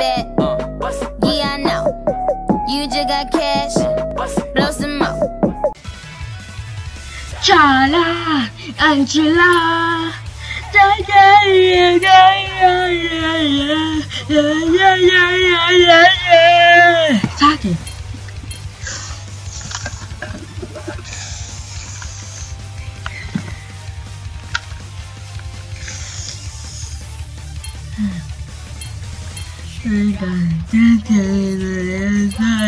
bet. Yeah, I know. You just got cash. Blow some more. Chala, Angela. Da, da, da, da, da, da, da, da, da, da, da. Sake. Fly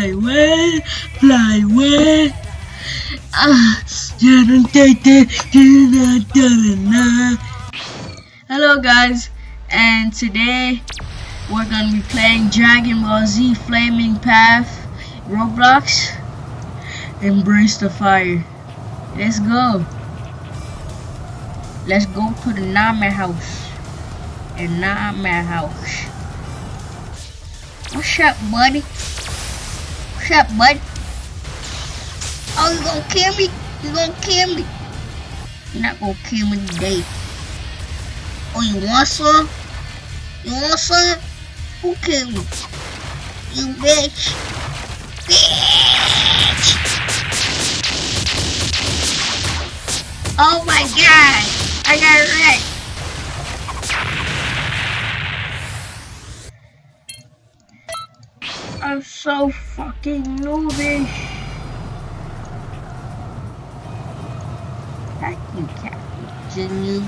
away, fly away. Hello guys, and today we're gonna be playing Dragon Ball Z Flaming Path Roblox. Embrace the fire. Let's go. Let's go to the Kame House. The Kame House. What's up, buddy? What's up, bud? Oh, you gonna kill me? You gonna kill me? You're not gonna kill me today. Oh, you want some? You want some? Who killed me? You bitch. Bitch! Oh my god! I got wrecked. I'm so fucking noobish. Thank you, Captain You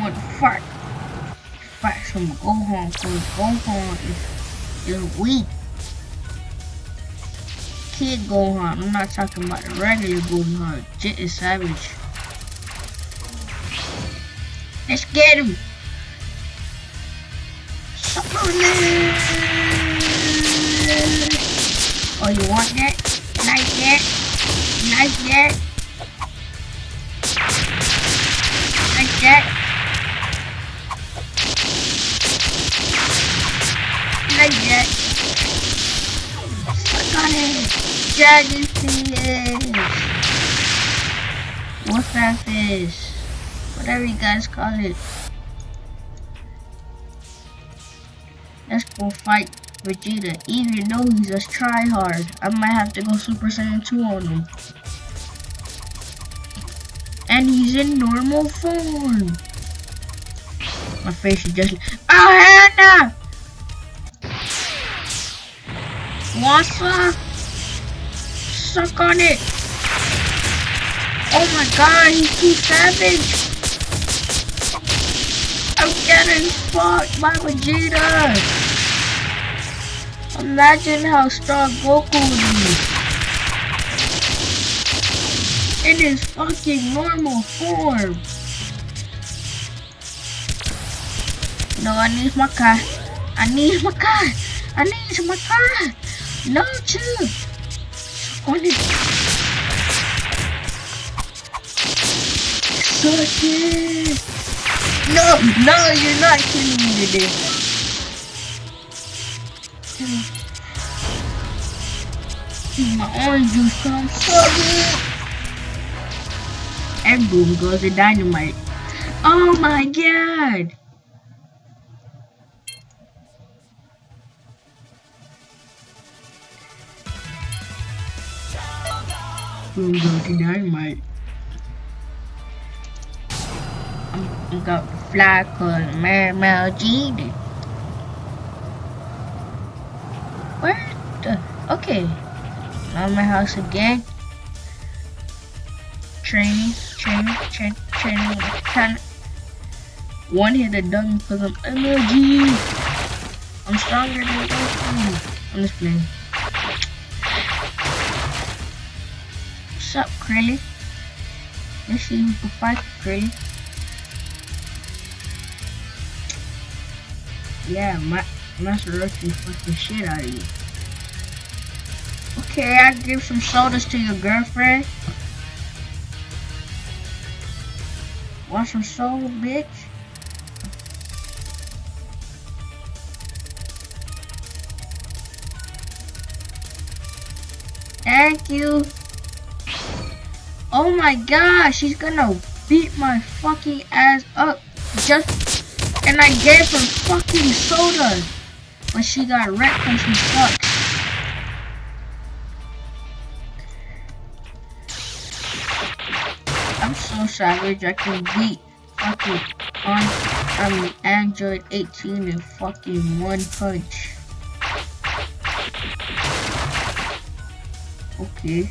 want to fight. Fight some Gohan because Gohan is, is weak. Kid Gohan. I'm not talking about the regular Gohan. Jit is savage. Let's get him. Oh, you want that? Like that? Like that? Like that? Like that? Suck on it! Dragon fish! That fish? Whatever you guys call it. Let's go fight Vegeta, even though he's a tryhard. I might have to go Super Saiyan 2 on him. And he's in normal form. My face is just Oh Hannah! Wassa? Suck on it! Oh my god, he's too savage! I'm getting fucked by Vegeta! Imagine how strong Goku is. In his fucking normal form. No, I need my car. I need my car. I need my car. No, too. On. Suck it. No, no, you're not killing me today. My orange juice sounds so. And boom goes the dynamite. Oh my god! Boom goes the dynamite. I got fly called Mary Mel Genie. Okay. On my house again. Training, training, training, training. One hit the done because I'm MLG. I'm stronger than you. I'm just playing. What's up, Krillin? Let's see who can fight Krillin. Yeah, my Master Roshi fucking shit out of you. Okay, I give some sodas to your girlfriend. Want some soda, bitch? Thank you. Oh my gosh, she's gonna beat my fucking ass up just And I gave her fucking soda. But she got wrecked and she sucks. I'm so savage I can beat fucking on um, Android 18 in fucking one punch. Okay.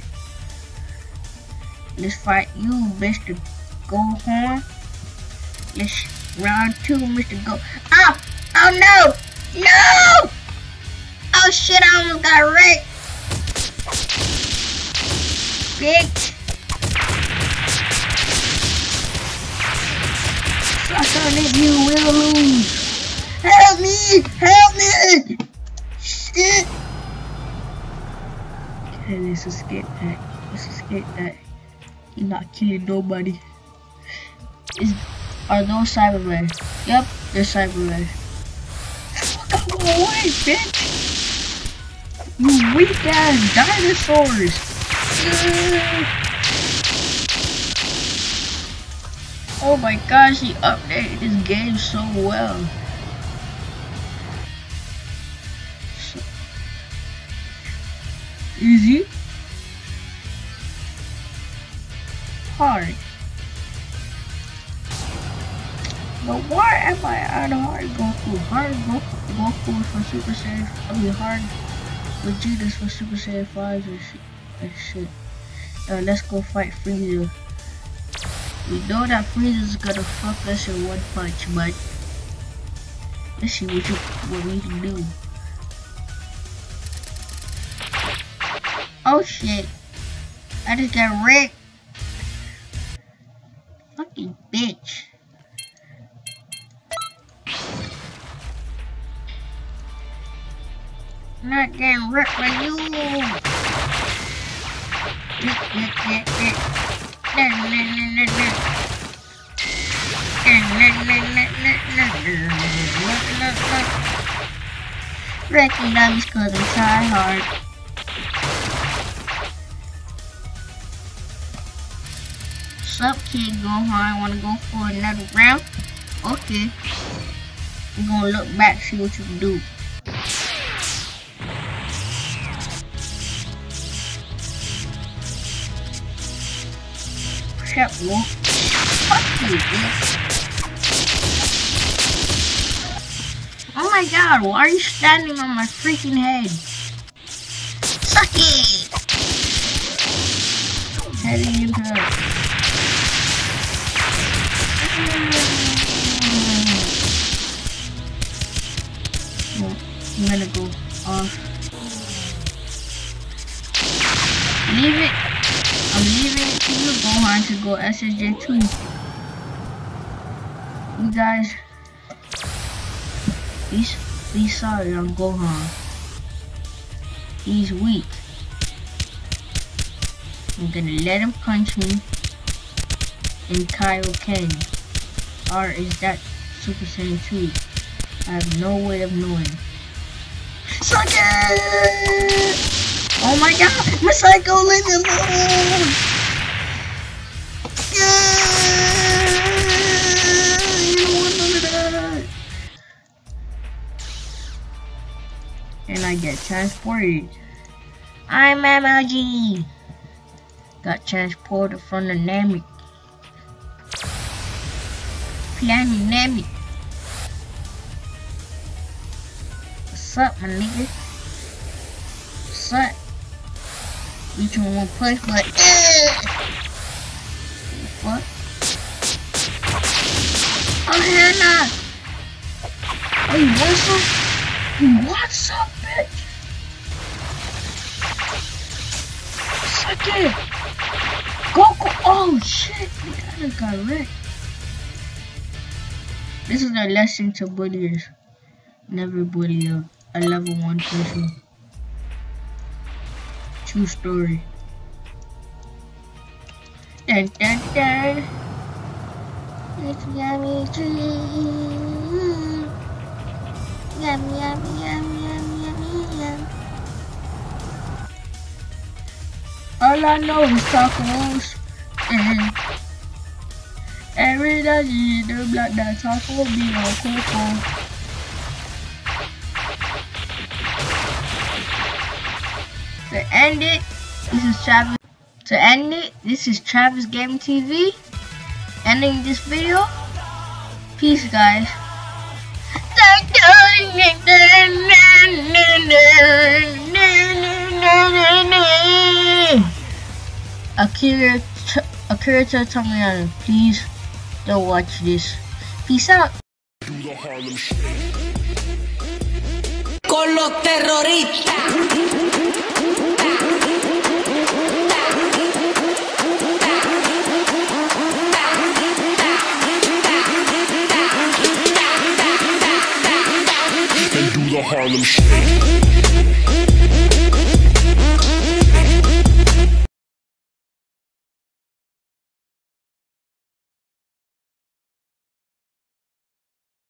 Let's fight you, Mr. Gohorn. Let's round two, Mr. Go. Oh! Oh no! No! Oh shit, I almost got wrecked. Bitch. Suck on it, you will lose. Help me! Help me! Shit! Okay, let's escape that. Let's escape that. You're not killing nobody. Is are those Cybermen? Yep, they're Cybermen. Fuck away, bitch! You weak ass dinosaurs! Oh my gosh, he updated this game so well. Easy. Hard. But why am I on hard Goku? Hard Goku, Goku for Super Saiyan, I mean hard Vegeta's for Super Saiyan 5 and shit. And shit. Uh, let's go fight Frieza. We know that Frieza's gonna fuck us in one punch, but let's see what, you, what we can do. Oh shit. I just got wrecked. Fucking bitch. not getting ripped by you. Recognize cause I try hard. Sup kid Gohan, wanna go for another round? Okay. We're gonna look back, see what you can do. Shut wolf. Fuck you, bitch. Oh my god, why are you standing on my freaking head? Suck it! Heading into I'm gonna go off. Leave it. I'm leaving it to to go SSJ 2. You guys, be, be sorry on Gohan. He's weak. I'm gonna let him punch me in Kaioken. Or is that Super Saiyan 2? I have no way of knowing. Suck it! Oh my god! My psycho leave me alone! Get transported. I'm MLG! Got transported from the Namek. Planet Namek. What's up, my nigga? What's up? Each one one push, but what? Oh hell no! Oh, you some? You Suck it! Goku! Oh shit! I got wrecked. This is a lesson to bullies. Never bully a, a level 1 person. True story. Dun dun dun. It's yummy tree. Yum yum yum yum yum All I know is tacos and uh-huh. Every day, the black dance off will be on Coco. To end it, this is Travis. To end it, this is Travis Gaming TV. Ending this video. Peace, guys. Akira, Akira Tamiyano, please don't watch this. Peace out. Con los terroristas. and do the Harlem Shake.